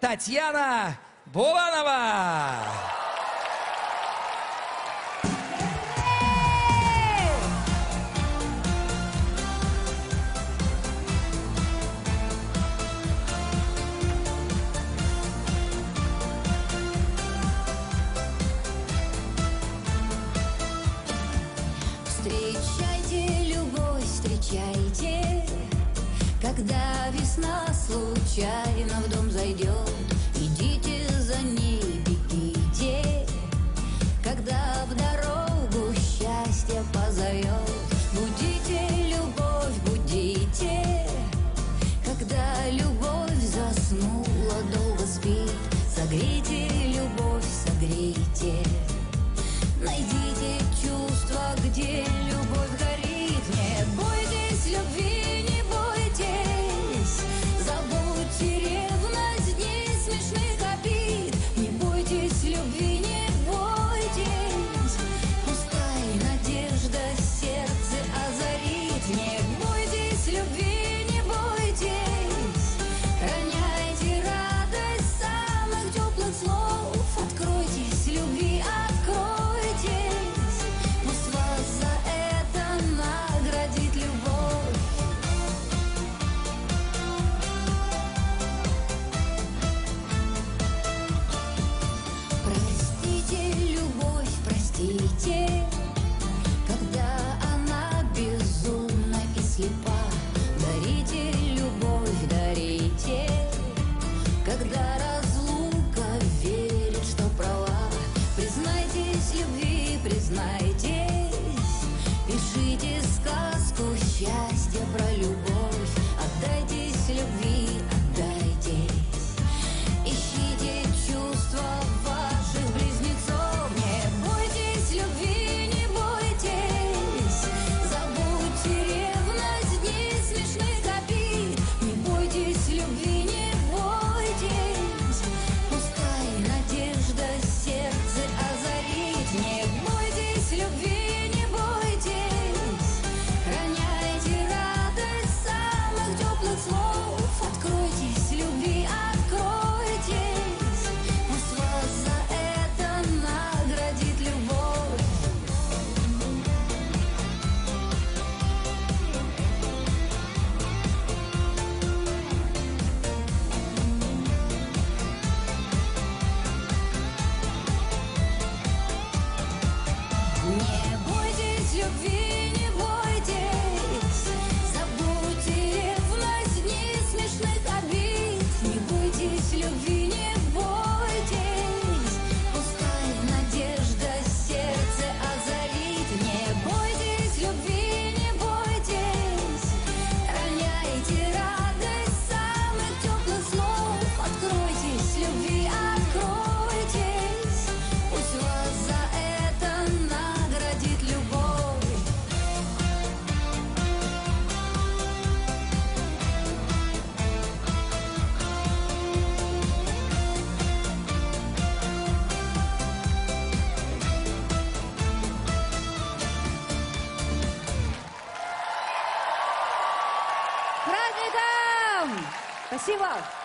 Татьяна Буланова. Когда весна случайно в дом зайдет. Спасибо.